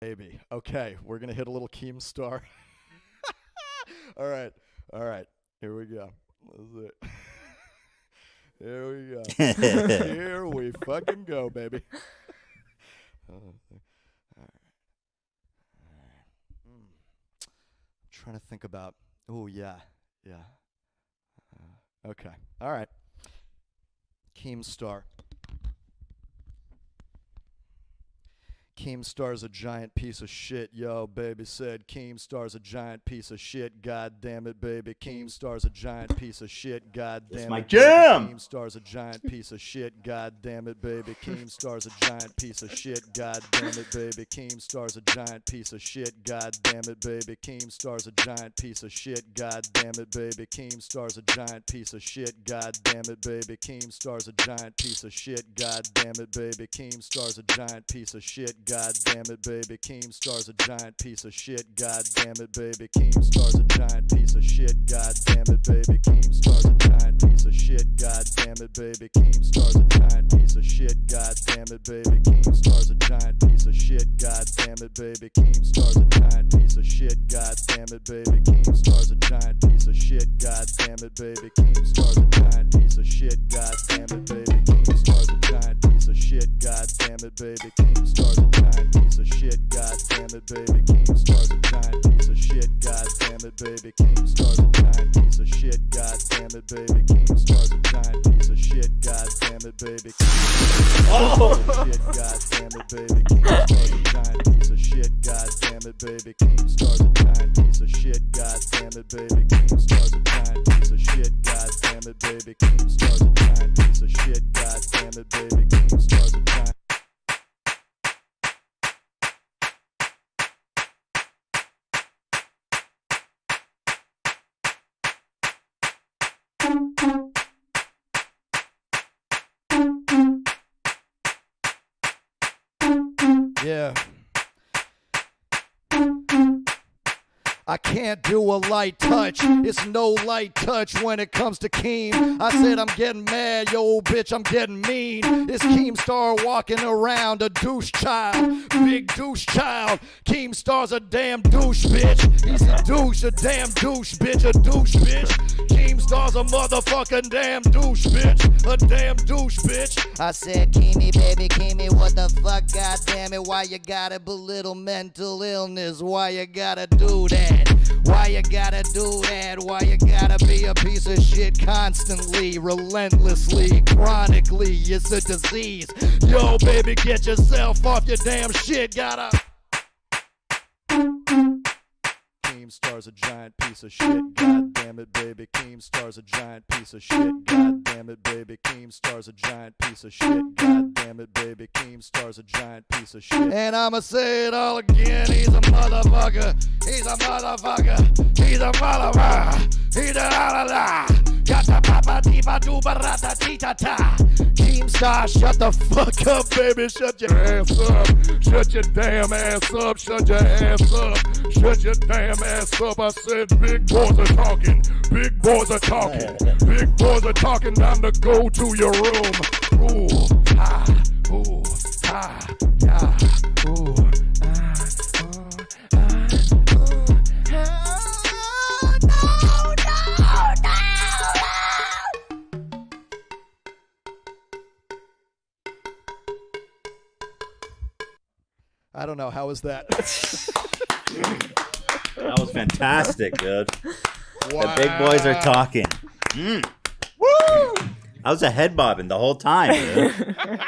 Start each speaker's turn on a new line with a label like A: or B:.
A: Baby. Okay, we're gonna hit a little Keemstar. all right, all right. Here we go. This is it. Here we go. Here we fucking go, baby. Uh, all right. All right. Mm. I'm trying to think about. Oh yeah, yeah. Uh, okay. All right. Keemstar. Keemstar's a giant piece of shit, yo, baby said. Keemstar's a giant piece of shit, god damn it, baby. Keemstar's a giant piece of shit, god damn
B: It's
A: it.
B: my
A: baby.
B: jam!
A: Keemstar's a giant piece of shit, god damn it, baby. Keemstar's a giant piece of shit, god damn it, baby. Keemstar's a giant piece of shit, god damn it, baby. Keemstar's a giant piece of shit, god damn it, baby. Keemstar's a giant piece of shit, god damn it, baby. Keemstar's a giant piece of shit, god damn it, baby. Keemstar's a giant piece of shit, god damn it, baby. Keemstar's a giant piece of shit, god damn it, baby. Keemstar's a giant piece of shit, god damn it, baby. Keemstar's a giant piece of shit, god damn it, baby. Keemstar's a giant piece of shit, god damn it, baby. Keemstar's a giant piece of shit, god damn it, baby. Keemstar's a giant piece of shit, god damn it, baby. Keemstar's a giant piece of shit, god damn it, baby. Keemstar's a giant piece of shit, god damn it, baby. Keemstar's shit, god damn it, baby. Keemstar's a giant piece of shit, god damn it, baby. Keemstar's a giant piece of shit, god damn it, baby. Keemstar's a giant piece of shit, god damn it, baby. Keemstar's a giant piece of shit, god damn it, baby.
B: Oh!
A: Shit, god damn it, baby. Keemstar's a giant piece of shit, god damn it, baby. Keemstar's a giant piece of shit, god damn it, baby. Keemstar's a giant damn it, baby. Keemstar's a giant piece of shit, god damn it, baby. Keemstar's a giant Yeah. I can't do a light touch. It's no light touch when it comes to Keem. I said I'm getting mad, yo bitch, I'm getting mean. This Keemstar walking around a douche child, big douche child. Keemstar's a damn douche bitch. He's a douche, a damn douche bitch, a douche bitch. Keemstar's a motherfucking damn douche bitch, a damn douche bitch. I said, Keemy, baby, Keemy, what the fuck, god damn it, why you gotta belittle mental illness? Why you gotta do that? Why you gotta do that? Why you gotta be a piece of shit constantly, relentlessly, chronically? It's a disease. Yo, baby, get yourself off your damn shit. Gotta. Keemstar's a giant piece of shit. God damn it, baby. Keemstar's a giant piece of shit. God damn it, baby. Keemstar's a giant piece of shit. God damn it, baby. Keemstar's a giant piece of shit. And I'ma say it all again. He's a motherfucker. He's a motherfucker. He's a motherfucker. He's a la la la. Do barata tita ta. Keemstar, shut the fuck up, baby. Shut your ass up. Shut your damn ass up. Shut your ass up. Shut your damn ass up. I said big boys are talking. Big boys are talking. Big boys are talking. Time to go to your room. Ooh, ah, ooh, ah, yeah, I don't know. How was that?
B: That was fantastic, dude. The big boys are talking. Mm.
A: Woo!
B: I was a head bobbing the whole time, dude.